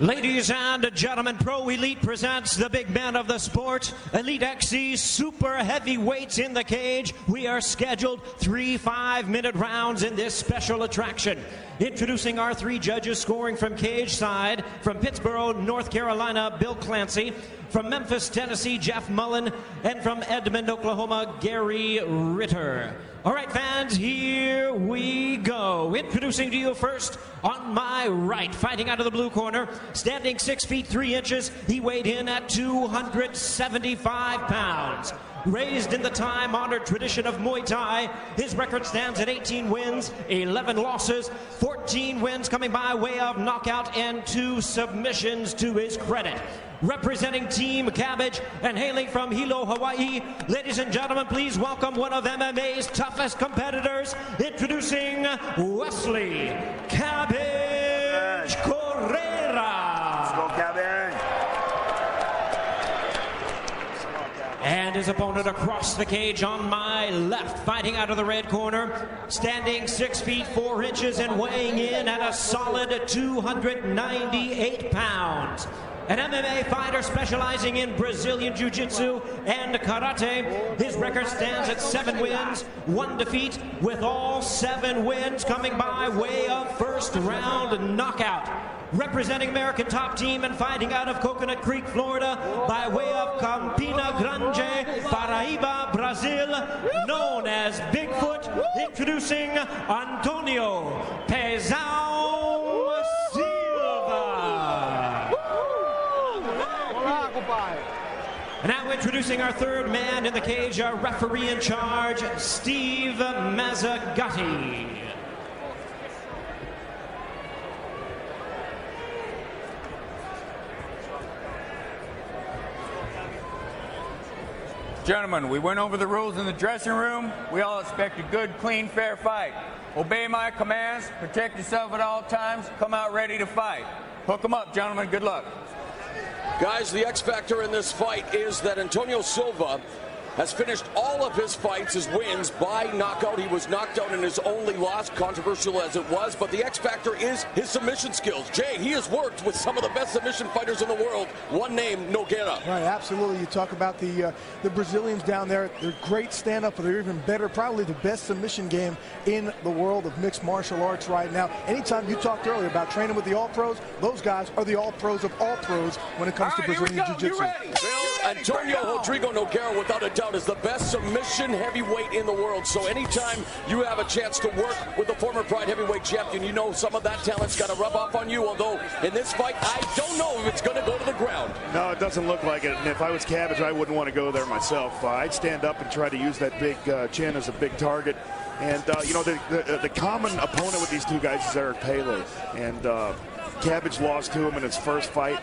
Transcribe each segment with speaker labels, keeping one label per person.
Speaker 1: Ladies and gentlemen, Pro Elite presents the big man of the sport, Elite XC Super Heavyweights in the cage. We are scheduled three five minute rounds in this special attraction. Introducing our three judges scoring from cage side, from Pittsboro, North Carolina, Bill Clancy, from Memphis, Tennessee, Jeff Mullen, and from Edmond, Oklahoma, Gary Ritter. All right, fans, here we go. Introducing to you first, on my right, fighting out of the blue corner, standing six feet three inches, he weighed in at 275 pounds. Raised in the time honored tradition of Muay Thai, his record stands at 18 wins, 11 losses, 14 wins coming by way of knockout, and two submissions to his credit. Representing Team Cabbage and hailing from Hilo, Hawaii, ladies and gentlemen, please welcome one of MMA's toughest competitors, introducing Wesley Cabbage Correira.
Speaker 2: Let's go, Cabbage.
Speaker 1: His opponent across the cage on my left, fighting out of the red corner, standing six feet four inches and weighing in at a solid 298 pounds. An MMA fighter specializing in Brazilian Jiu Jitsu and Karate. His record stands at seven wins, one defeat, with all seven wins coming by way of first round knockout representing American top team and fighting out of Coconut Creek, Florida, by way of Campina Grande, Paraíba, Brazil, known as Bigfoot, introducing Antonio Pezão Silva. And now introducing our third man in the cage, our referee in charge, Steve Mazzagatti.
Speaker 3: Gentlemen, we went over the rules in the dressing room. We all expect a good, clean, fair fight. Obey my commands, protect yourself at all times, come out ready to fight. Hook 'em up, gentlemen. Good luck.
Speaker 4: Guys, the X factor in this fight is that Antonio Silva has finished all of his fights, his wins, by knockout. He was knocked out in his only loss, controversial as it was, but the X factor is his submission skills. Jay, he has worked with some of the best submission fighters in the world. One name, Nogueira.
Speaker 5: Right, absolutely. You talk about the uh, the Brazilians down there. They're great stand up, but they're even better. Probably the best submission game in the world of mixed martial arts right now. Anytime you talked earlier about training with the All Pros, those guys are the All Pros of all pros when it comes
Speaker 3: All
Speaker 5: to
Speaker 3: right, here we
Speaker 5: Brazilian
Speaker 3: go.
Speaker 4: Antonio Rodrigo Nogueira, without a doubt, is the best submission heavyweight in the world. So anytime you have a chance to work with the former Pride heavyweight champion, you know some of that talent's got to rub off on you. Although in this fight, I don't know if it's going to go to the ground.
Speaker 2: No, it doesn't look like it. And if I was Cabbage, I wouldn't want to go there myself. Uh, I'd stand up and try to use that big uh, chin as a big target. And, uh, you know, the, the, the common opponent with these two guys is Eric Pele. And uh, Cabbage lost to him in his first fight.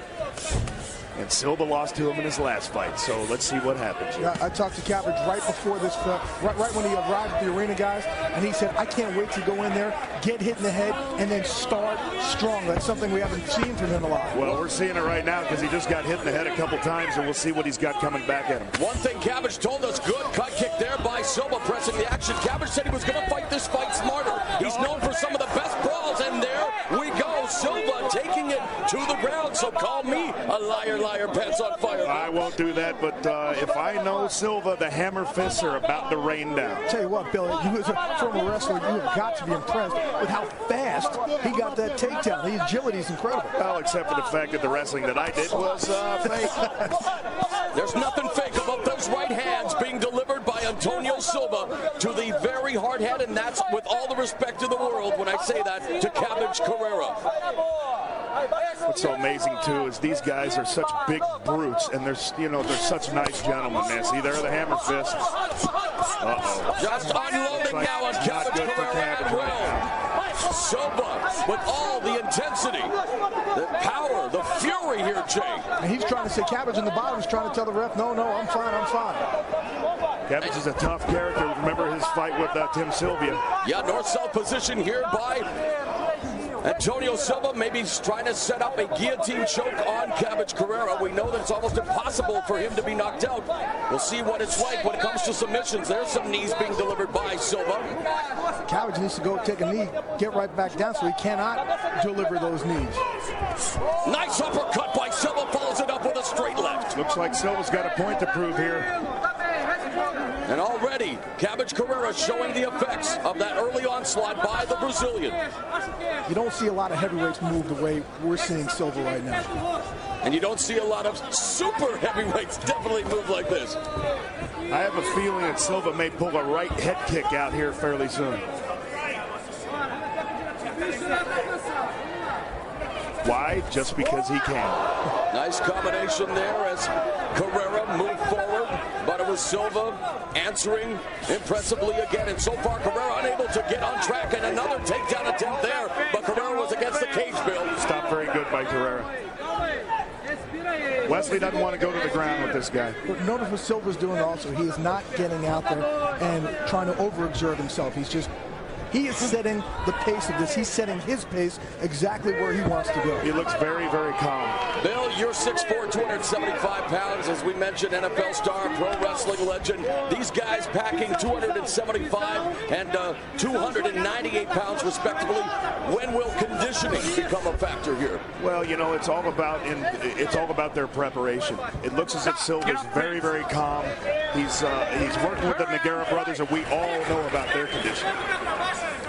Speaker 2: And Silva lost to him in his last fight. So let's see what happens. here.
Speaker 5: Yeah, I talked to Cabbage right before this, uh, right, right when he arrived at the arena, guys, and he said, I can't wait to go in there, get hit in the head, and then start strong. That's something we haven't seen from him a lot.
Speaker 2: Well, we're seeing it right now because he just got hit in the head a couple times, and we'll see what he's got coming back at him.
Speaker 4: One thing Cabbage told us, good cut kick there by Silva pressing the action. Cabbage said he was going to fight this fight smarter. He's known for some of the best brawls, and there we go. Silva taking it to the ground. So call me a liar, liar, pants on fire.
Speaker 2: I won't do that, but uh, if I know Silva, the hammer fists are about to rain down.
Speaker 5: Tell you what, Billy, you as a former wrestler, you have got to be impressed with how fast he got that takedown. The agility is incredible.
Speaker 2: Well, except for the fact that the wrestling that I did was uh, fake.
Speaker 4: There's nothing fake about those right hands being delivered by Antonio Silva to the very hard head, and that's with all the respect to the world when I say that to Cabbage Correira.
Speaker 2: What's so amazing too is these guys are such big brutes, and they're you know they're such nice gentlemen. Man, see, they're the hammer fists. Uh oh.
Speaker 4: Just unloading
Speaker 2: Like,
Speaker 4: now on Cabbage
Speaker 2: for
Speaker 4: Correira
Speaker 2: right.
Speaker 4: Silva with all the intensity, the power, the fury here, Jay.
Speaker 5: And he's trying to say, Cabbage in the bottom is trying to tell the ref, no, no, I'm fine, I'm fine.
Speaker 2: Cabbage is a tough character. Remember his fight with uh, Tim Sylvia.
Speaker 4: Yeah, north-south position here by Antonio Silva maybe trying to set up a guillotine choke on Cabbage Correira. We know that it's almost impossible for him to be knocked out. We'll see what it's like when it comes to submissions. There's some knees being delivered by Silva.
Speaker 5: Cabbage needs to go take a knee, get right back down so he cannot deliver those knees.
Speaker 4: Nice uppercut by Silva, follows it up with a straight left.
Speaker 2: Looks like Silva's got a point to prove here.
Speaker 4: And already, Cabbage Correira showing the effects of that early onslaught by the Brazilian.
Speaker 5: You don't see a lot of heavyweights move the way we're seeing Silva right now.
Speaker 4: And you don't see a lot of super heavyweights definitely move like this.
Speaker 2: I have a feeling that Silva may pull a right head kick out here fairly soon. Why? Just because he can.
Speaker 4: Nice combination there as Correira moved forward, but it was Silva answering impressively again. And so far, Correira unable to get on track, and another takedown attempt there, but Correira was against the cage, Bill.
Speaker 2: Stop very good by Correira. Wesley doesn't want to go to the ground with this guy.
Speaker 5: But notice what Silva's doing also. He is not getting out there and trying to overexert himself. He's just he is setting the pace of this. He's setting his pace exactly where he wants to go.
Speaker 2: He looks very, very calm.
Speaker 4: Bill, you're 6'4", 275 pounds. As we mentioned, NFL star, pro wrestling legend. These guys packing 275 and uh, 298 pounds, respectively. When will conditioning become a factor here?
Speaker 2: Well, you know, it's all about in, it's all about their preparation. It looks as if Silva's very, very calm. He's uh, he's working with the Nogueira brothers, and we all know about their conditioning.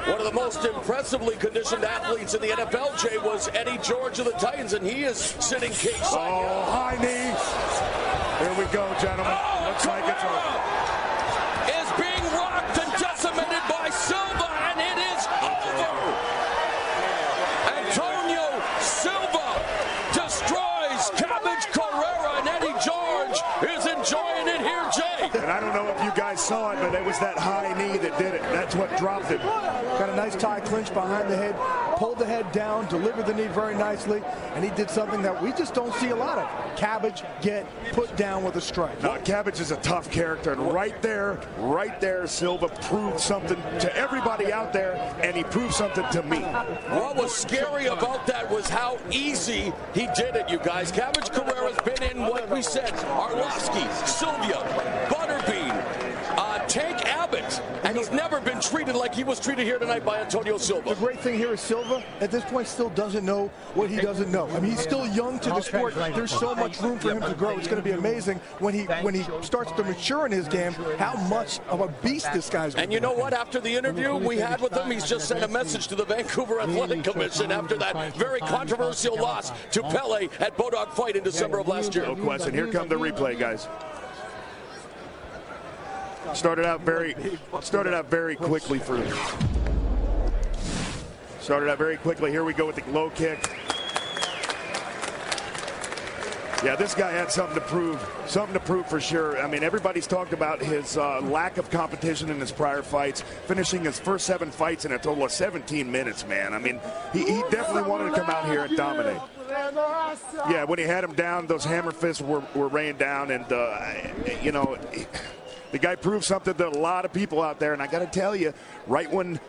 Speaker 4: One of the most impressively conditioned athletes in the NFL, Jay, was Eddie George of the Titans, and he is sitting cage side.
Speaker 2: Oh, high knee. Here we go, gentlemen.
Speaker 4: Oh,
Speaker 2: Looks like it's over.
Speaker 4: Is being rocked and decimated by Silva, and it is over. Antonio Silva destroys Cabbage Correira, and Eddie George is enjoying it here, Jay.
Speaker 2: And I don't know if you guys saw it, but it was that high knee that did it. That's what dropped it.
Speaker 5: Got a nice tie clinch behind the head, pulled the head down, delivered the knee very nicely, and he did something that we just don't see a lot of. Cabbage get put down with a strike.
Speaker 2: Now, Cabbage is a tough character, and right there, right there, Silva proved something to everybody out there, and he proved something to me.
Speaker 4: What was scary about that was how easy he did it, you guys. Cabbage Correira's been in, what we said, Arlovsky, Sylvia, Butterbean, uh, Tank Abbott, and he's never been treated like he was treated here tonight by Antonio Silva.
Speaker 5: The great thing here is Silva, at this point, still doesn't know what he doesn't know. I mean, he's still young to the sport. There's so much room for him to grow. It's going to be amazing when he when he starts to mature in his game, how much of a beast this guy's
Speaker 4: And you know what? After the interview we had with him, he's just sent a message to the Vancouver Athletic Commission after that very controversial loss to Pele at Bodog Fight in December of last year.
Speaker 2: No question. Here come the replay, guys. Started out very, started out very quickly for. Started out very quickly. Here we go with the low kick. Yeah, this guy had something to prove. Something to prove for sure. I mean, everybody's talked about his uh, lack of competition in his prior fights, finishing his first seven fights in a total of 17 minutes, man. I mean, he, he definitely wanted to come out here and dominate. Yeah, when he had him down, those hammer fists were, were rained down, and, uh, you know, the guy proved something to a lot of people out there. And I got to tell you, right when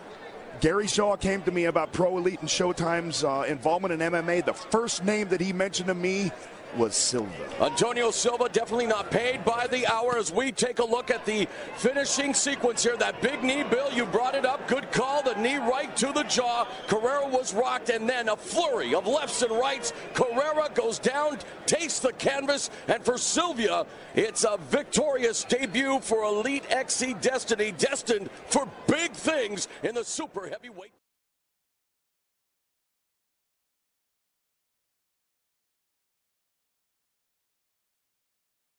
Speaker 2: Gary Shaw came to me about Pro Elite and Showtime's uh, involvement in MMA, the first name that he mentioned to me was Silva.
Speaker 4: Antonio Silva definitely not paid by the hour as we take a look at the finishing sequence here. That big knee, Bill, you brought it up. Good call. The knee right to the jaw. Correira was rocked, and then a flurry of lefts and rights. Correira goes down, takes the canvas, and for Silva, it's a victorious debut for Elite XC Destiny, destined for big things in the super heavyweight.